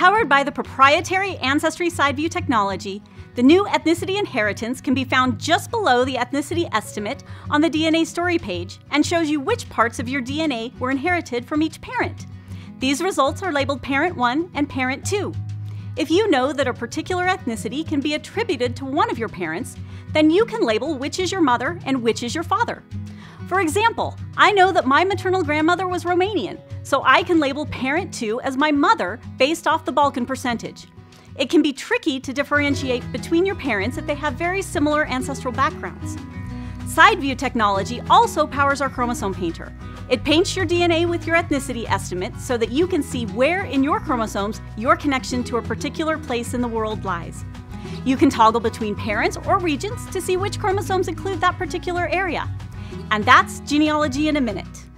Powered by the proprietary Ancestry SideView technology, the new ethnicity inheritance can be found just below the ethnicity estimate on the DNA story page and shows you which parts of your DNA were inherited from each parent. These results are labeled Parent 1 and Parent 2. If you know that a particular ethnicity can be attributed to one of your parents, then you can label which is your mother and which is your father. For example, I know that my maternal grandmother was Romanian, so I can label parent 2 as my mother based off the Balkan percentage. It can be tricky to differentiate between your parents if they have very similar ancestral backgrounds. SideView technology also powers our chromosome painter. It paints your DNA with your ethnicity estimate so that you can see where in your chromosomes your connection to a particular place in the world lies. You can toggle between parents or regions to see which chromosomes include that particular area. And that's genealogy in a minute.